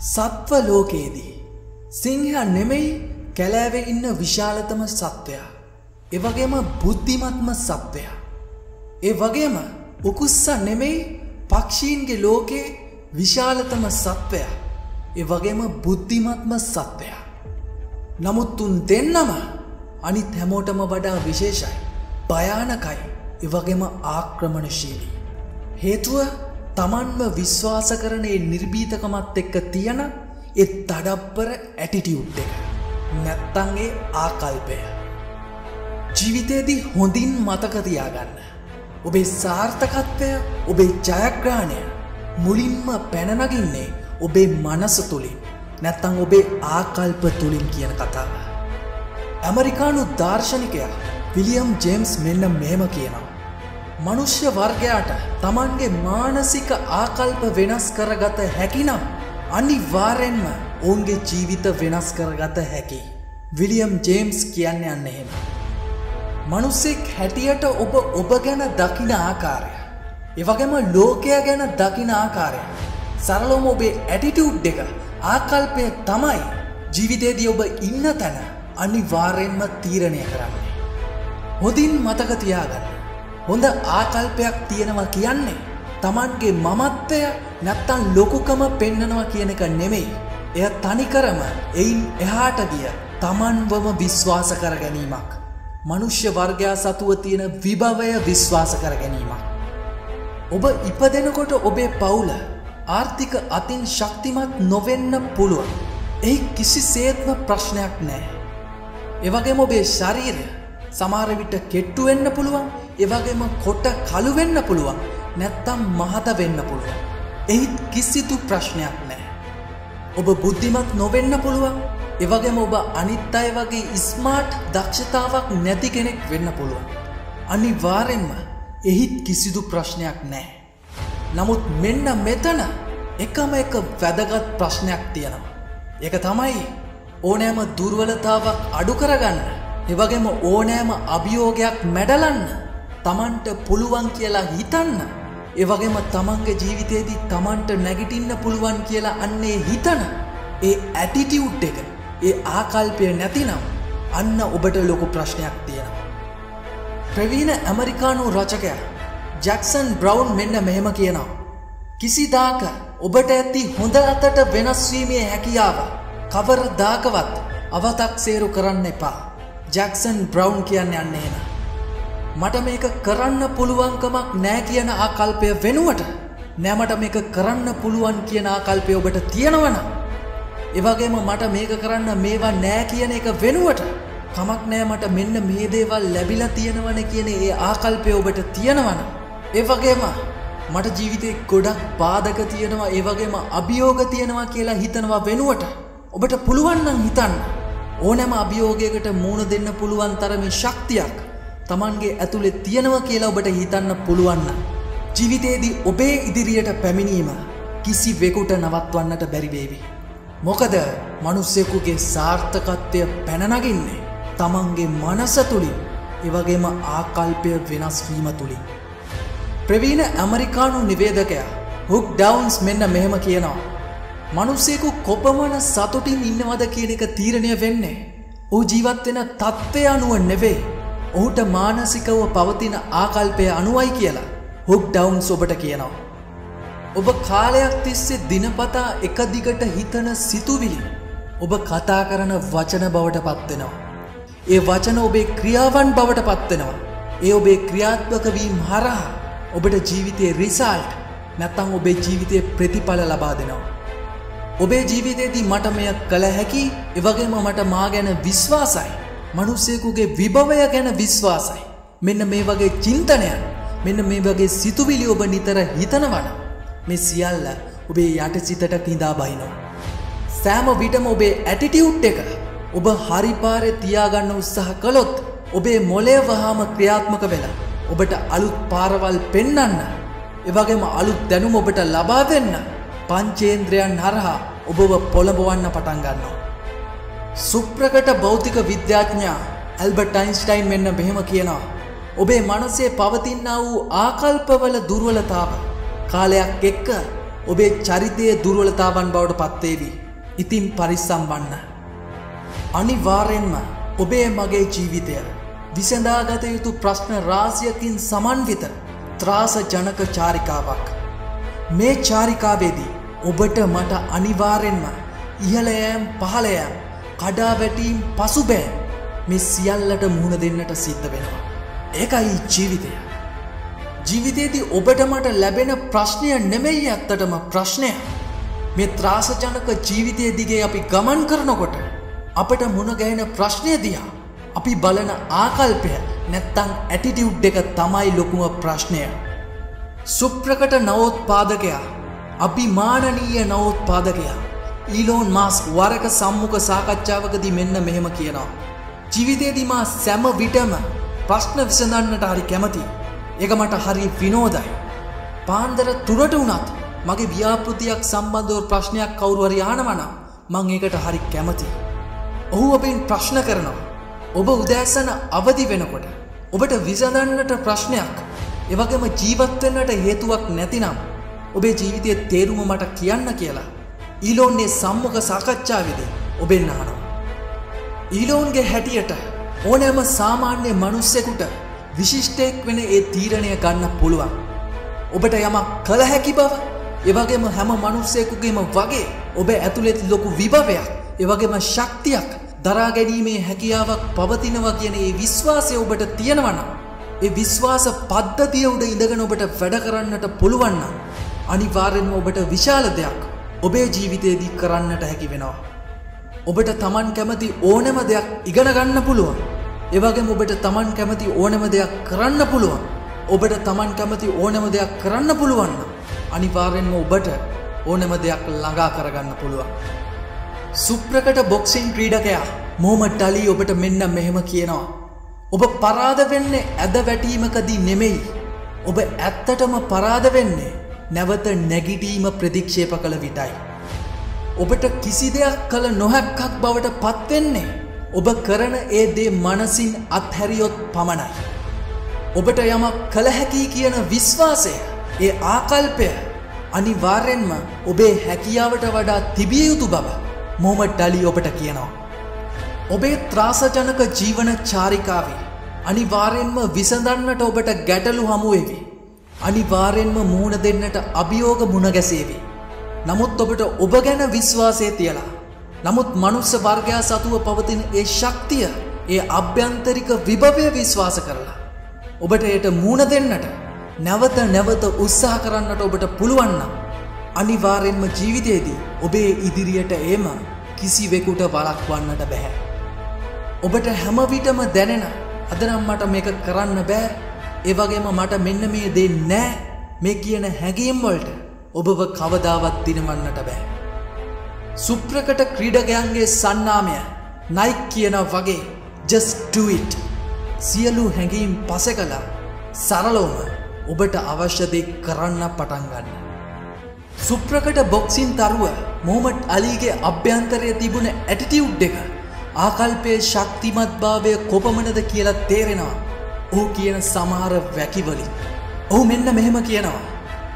සත්ව ලෝකයේදී. සිංහයා නෙමෙයි කැලෑවේ ඉන්න විශාලතම සත්වයා. එවගේම බුද්ධිමත්ම සත්වයා. ඒ වගේම උකුස්ස නෙමෙයි පක්ෂීන්ගේ ලෝකේ විශාලතම සත්වයා. ඒ වගේම බුද්ධිමත්ම සත්වයා. නමුත් උන් දෙන්නම අනිත් හැමෝටම වඩා විශේෂයි. භයානකයි එවගේම ආක්‍රමණශීලී. හේතුව තමන්ම විශ්වාස කරනේ නිර්බීතකමත් එක්ක තියෙන එත් තඩප්පර ඇටිටියුට් එක. නැත්තන්ගේ ආකල්පය. ජීවිතයේදී හොඳින් මතකතියාගන්න. ඔබේ සාර්ථකත්වය ඔබේ ජයග්‍රාණය මුලින්ම පැනනගින්නේ ඔබේ මනස තුළින් නැත්තං ඔබේ ආකල්ප තුළින් කියන කතාව. ඇමරිකානු දර්ශනිකයා විලියම් ජේම්ස් මෙන්න මෙහෙම කියනවා. මනුෂ්‍ය වර්ගයාට තමන්ගේ මානසික ආකල්ප වෙනස් කරගත හැකිනම් අනිවාරෙන්ම ඔවුන්ගේ ජීවිත වෙනස් කරගත හැකි. විලියම් ජේම්ස් කියන්න යන්න එහෙම. මනුස්සෙක් හැටියට ඔබ ඔබ ගැන දකින ආකාරය. එවගේම ලෝකය ගැන දකින ආකාරය. සරලෝම ඔබේ ඇටිටියුඩ් එක ආකල්පය තමයි ජීවිතේදී ඔබ ඉන්න තැන අනිවාර්යෙන්ම තීරණය කරන්නේ. හොඳින් මතකතියාගන්න. හොඳ ආකල්පයක් තියෙනවා කියන්නේ තමන්ගේ මමත්වය නැත්තන් ලොකුකම පෙන්නනවා කියන එක නෙමෙයි. එය තනිකරම එයින් එහාට ගිය තමන්වම විශ්වාස කර ගැනීමක්. මනුෂ්‍ය වර්ගයා සතුව තියෙන විභවය විශ්වාස කර ගැනීමක්. ඔබ ඉපදෙනකොට ඔබේ පවුල ආර්ථික අතින් ශක්තිමත් නොවෙන්න පුළුවන්. එහි කිසි සේත්ම ප්‍රශ්නයක් නෑ. එවගේම ඔබේ ශරීරය සමාරවිට කෙට්ටුවෙන්න පුළුවන් එවගේම කොට කළුවෙන්න පුළුවන් නැත්තම් මහත වෙන්න පුළුවන්. එහිත් කිසිතු ප්‍රශ්නයක් නෑ. ඔබ බුද්ධිමත් නොවෙන්න පුළුවන් එවගේම ඔබ අනිත් අය වගේ ඉස්මාර්ට් දක්ෂතාවක් නැති කෙනෙක් වෙන්න පුළුවන්. අනිවාරෙන්ම එහිත් කිසිදු ප්‍රශ්නයක් නෑ. නමුත් මෙන්න මෙතන එකම එක වැදගත් ප්‍රශ්නයක් තියෙනවා. එක තමයි ඕනෑම දුර්වලතාවක් අඩු කරගන්න එවගේම ඕනෑම අභියෝගයක් මැඩලන්න තමන්ට පුළුවන් කියලා හිතන්න එවගේම තමන්ගේ ජීවිතයේදී තමන්ට නැගිටින්න පුළුවන් කියලා අන්නේ හිතන ඒ ඇටිටියුට් එක ඒ ආකල්පය නැතිනම් අන්න ඔබට ලොකු ප්‍රශ්නයක් තියෙනවා. ප්‍රවීණ ඇමරිකානු රචකයා ජැක්සන් බ්‍රවන්් මෙන්න මෙහෙම කියනවා. කිසිදාක ඔබට ඇති හොඳ අතට වෙනස්වීමේ හැකියාව කවර දාකවත් අවතක් සේරු කරන්න එපා. ජැක්සන් බ්‍රවන්් කියන්න යන්න එන. මට මේක කරන්න පුළුවන්කමක් නෑ කියන ආකල්පය වෙනුවට නෑමට මේක කරන්න පුළුවන් කියන ආකල්පය ඔබට තියෙනවන. එවගේම මට මේක කරන්න මේවා නෑ කියන එක වෙනුවට කමක් නෑ මට මෙන්න මේ දේවල් ලැබිලා තියෙනවන කියන ඒ ආකල්පය ඔබට තියෙනවන. ඒවගේම මට ජීවිතය ගොඩක් පාදක තියෙනවා ඒවගේම අභියෝග තියෙනවා කියලා හිතනවා වෙනුවට ඔබට පුළුවන්නන් හිතන්න ඕනෑම අභියෝගයකට මූුණ දෙන්න පුළුවන් තරම ශක්තියක් තමන්ගේ ඇතුළෙ තියෙනවා කියලා ඔබට හිතන්න පුළුවන්න. ජීවිතයේදී ඔබේ ඉදිරියට පැමිණීම කිසි වෙකුට නවත්වන්නට බැරිවේවි. මොකද මනුස්සෙකුගේ සාර්ථකත්වය පැනනගින්නේ තමන්ගේ මනස තුළින් එවගේම ආකල්පය වෙනස්වීම තුළින්. ප්‍රවීණ ඇමරිකානු නිවේදකයා හුක් ඩවන්ස් මෙන්න මෙහෙම කියනවා. මනුස්සෙකු කොපමණ සතුටින් ඉන්නවද කියන එක තීරණය වෙන්නේ. ඕ ජීවත්වෙන තත්ත්වය අනුව නෙවේ. ඔහුට මානසිකව පවතින ආකල්පය අනුවයි කියලා හුක් ඩවන්ස් ඔබට කියනවා. ඔබ කාලයක් තිස්සේ දිනපතා එක දිගට හිතන සිතුවිලි ඔබ කතා කරන වචන බවට පත්වෙනවා. ඒ වචන ඔබේ ක්‍රියාවන් බවට පත්වෙනවා. ඒ ඔබේ ක්‍රියාත්වකවීම් හරහා ඔබට ජීවිතයේ රිසාල්ට් නැත්තං ඔබේ ජීවිතය ප්‍රතිඵල ලබා දෙනවා. ඔබේ ජීවිතයේදී මට මෙය කළ හැකි එවගේම මට මා ගැන විශ්වාසයි. මනුස්සයකුගේ විභවය ගැන විශ්වාසයි. මෙන්න මේ වගේ චින්තනයන් මෙන්න මේ වගේ සිතුවිලි ඔබ නිතර හිතනවන. මේ සියල්ල ඔබේ යට සිතට කිඳා බයිනෝ. සෑම විටම ඔබේ ඇටිටියුට් එක ඔබ හරිපාරය තියාගන්න උත්සාහ කළොත් ඔබේ මොලේ වහාම ක්‍රියාත්මක වෙලා ඔබට අලුත් පාරවල් පෙන්නන්න එවගේම අලුත් දැනුම ඔබට ලබා දෙන්න පංචේන්ද්‍රයන් හරහා ඔබව පොළඹවන්න පටන් ගන්නවා. සුප්‍රකට භෞතික විද්‍යාඥා ඇල්බට යින්ස්ටයින් මෙන්න මෙහෙම කියනවා. ඔබේ මනසේ පවතින්න වූ ආකල්පවල දුර්වලතාව කාලයක් එක්ක ඔබේ චරිතය දුර්වලතාවන් බවට පත්තේවි. ඉතින් පරිස්සම් වන්න. අනිවාරයෙන්ම ඔබේ මගේ ජීවිතය විසඳාගත යුතු ප්‍රශ්න රාසියකින් සමන්විත ත්‍රාස ජනක චාරිකාවක්. මේ චාරිකාවේදී ඔබට මට අනිවාරෙන්ම ඉහලයෑම් පහලයම් කඩා වැටීම් පසුබෑ මේ සියල්ලට මුහුණ දෙන්නට සිද්ධ වෙනවා. ඒකයි ජීවිතය. ජීවිතයේදී ඔබට මට ලැබෙන ප්‍රශ්නය නෙමෙයි ඇත්තටම ප්‍රශ්නය. මේ ත්‍රාසජනක ජීවිතය දිගේ අපි ගමන් කරනකොට අපට මුණගැහෙන ප්‍රශ්නය දිහා අපි බලන ආකල්පය නැත්තං ඇටිටියුඩ් එක තමයි ලොකුම ප්‍රශ්නය. සුප්‍රකට නවෝත්පාදකයා අභිමානනීය නවෝත්පාදකයා ඊලෝන් මාස් වරක සම්මුඛ සාකච්ඡාවකදී මෙන්න මෙහෙම කියනවා. ජීවිතේදී මා සැම විටම ප්‍රශ්න විසඳන්නට හරි කැමති. ඒක මට හරි විනෝදයි. පාන්දර තුරට වුණත් මගේ ව්‍යාපෘතියක් සම්බන්ධව ප්‍රශ්නයක් කවුරු හරි ආනවනම් මං ඒකට හරි කැමති. ඔහු ඔබෙන් ප්‍රශ්න කරනවා. ඔබ උදෑසන අවදි වෙනකොට ඔබට විසඳන්නට ප්‍රශ්නයක් එවගේම ජීවත්වෙන්නට හේතුවක් නැතිනම් ඔබේ ජීවිතය තේරුම මට කියන්න කියලා ඊලෝන්ගේ සම්මුඛ සාකච්ඡාවේදී ඔබෙන් අහනවා. ඊලෝන්ගේ හැටියට ඕනෑම සාමාන්‍ය මනුස්සෙකුට විශිෂ්ටයෙක් වෙන ඒ තීරණය ගන්න පුළුවන්. ඔබට යමක් කළ හැකි බව එවගේම හැම මනුස්සයකුගේම වගේ ඔබ ඇතුළෙත් ලොකු විභවයක් එවගේම ශක්තියක් දරාගැනීමේ හැකියාවක් පවතිනවා කියන ඒ විශ්වාසය ඔබට තියෙනවනම් ඒ විශ්වාස පද්ධතිය උඩ ඉඳගෙන ඔබට වැඩ කරන්නට පුළුවන්න අනිවාර්යෙන්ම ඔබට විශාල දෙයක් ඔබේ ජීවිතයේදී කරන්නට හැකි වෙනවා. ඔබට තමන් කැමති ඕනෑම දෙයක් ඉගෙන ගන්න පුළුවන්. එවගේ ඔබට තමන් කැමති ඕනෑම දෙයක් කරන්න පුළුවන්. ඔබට තමන් කැමති ඕනෑම දෙයක් කරන්න පුළුවන්න. අනිවාර්යෙන්ම ඔබට ඕනෑම දෙයක් ළඟා කරගන්න පුළුවන්. සුප්‍රකට බොක්සින් ක්‍රීඩකයා මෝමට ටලී ඔබට මෙන්න මෙහෙම කියනවා. ඔබ පරාද වෙන්නේ ඇද වැටීමකදී නෙමෙයි. ඔබ ඇත්තටම පරාද වෙන්නේ නැවත නැගිටීම ප්‍රතික්ෂේප කළ විටයි. ඔබට කිසි දෙයක් කළ නොහැක්කක් බවට පත්වෙන්නේ ඔබ කරන ඒ දේ මනසින් අත්හැරියොත් පමණයි. ඔබට යමක් කළ හැකි කියන විශ්වාසය ඒ ආකල්පය අනිවාර්යෙන්ම ඔබේ හැකියාවට වඩා තිබිය යුතු බව මොහමට ඩලි ඔබට කියනවා. ඔබේ ත්‍රාසජනක ජීවන චාරිකාවේ අනිවාර්යෙන්ම විසඳන්නට ඔබට ගැටලු හමුවේවි. අනිවාර්යෙන්ම මුහුණ දෙන්නට අභියෝග මුණගැසේවි. නමුත් ඔබට ඔබ ගැන විශ්වාසය තියලා. නමුත් මනුස්ස වර්ගයා සතුව පවතින ඒ ශක්තිය ඒ අභ්‍යන්තරික විභවය විශ්වාස කරලා. ඔබට එයට මූුණ දෙන්නට නැවත නැවත උත්සාහ කරන්නට ඔබට පුළුවන්නම්. අනිවාර්යෙන්ම ජීවිතයේදී ඔබේ ඉදිරියට ඒම කිසිවෙකුට වලක්වන්නට බැහැ. ඔබට හැමවිටම දැනෙන අදනම් මට මේක කරන්න බෑ ඒවගේම මට මෙන්න මේ දේ නෑ මේ කියන හැඟීම්වලට ඔබව කවදාවත් දිනවන්නට බෑ. සුප්‍රකට ක්‍රීඩගයන්ගේ සන්නාමය නයික් කියන වගේ ජස්ටවිට් සියලු හැඟීම් පස කලා සරලෝම ඔබට අවශ්‍යදය කරන්න පටන්ගන්න. සුප්‍රකට බොක්සින් තරුව මෝමට් අලීගේ අභ්‍යන්තරය තිබුණ ඇටිටියුඩ් එක ආකල්පය ශක්තිමත් භාවය කොපමනද කියලා තේරෙනවා ඔහු කියන සමහර වැකිවලින්. ඔහු මෙන්න මෙහෙම කියනවා.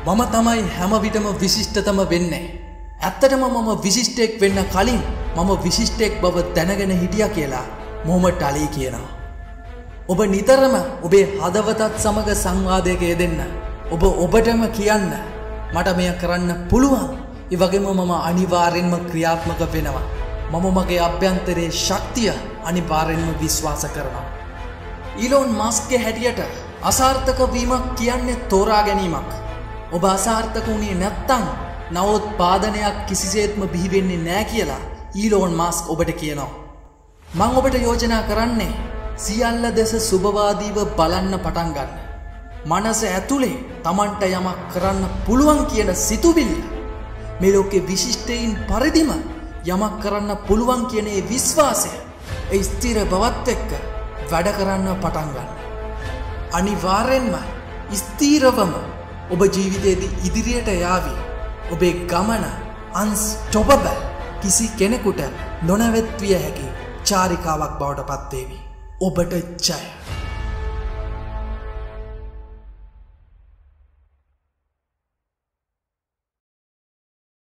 මම තමයි හැමවිටම විශිෂ්ටතම වෙන්නේ. ඇත්තටම මම විශිෂ්ටෙක් වෙන්න කලින් මම විශිෂ්ටෙක් බව දැනගෙන හිටිය කියලා මොහමට අලී කියනවා. ඔබ නිතරම ඔබේ හදවතත් සමඟ සංවාදයක යෙදෙන්න. ඔබ ඔබටම කියන්න මට මෙය කරන්න පුළුවන් ඉවගේම මම අනිවාරෙන්ම ක්‍රියාත්මක වෙනවා. මම මගේ අභ්‍යන්තරයේ ශක්තිය අනිවාරෙන්ම විශ්වාස කරනවා. ඊලෝන් මස්ගේ හැටියට අසාර්ථක වීමක් කියන්නේ තෝරා ගැනීමක්. ඔබ අසාර්ථක වුණේ නැත්තං නවත් පාදනයක් කිසිසේත්ම බිහිවෙන්නේ නෑ කියලා ඊලෝන් මාස්ක් ඔබට කියනවා. මං ඔබට යෝජනා කරන්නේ සියල්ල දෙස සුභවාදීව බලන්න පටන් ගන්න. මනස ඇතුළේ තමන්ට යමක් කරන්න පුළුවන් කියන සිතුවිල්ල. මෙලෝකෙ විශිෂ්ටයින් පරිදිම යමක් කරන්න පුළුවන් කියනේ විශ්වාසය. ඒ ස්තිර බවත් එක්ක වැඩ කරන්න පටන්ගන්න. අනිවාර්යෙන්ම ස්තීරවම ඔබ ජීවිතයේදී ඉදිරියට යාවී ඔබේ ගමන අන්ස් ටොබබැල් කිසි කෙනෙකුට නොනැවැත්විය හැකි චාරිකාවක් බවට පත්වේවි. ඔබට ජය.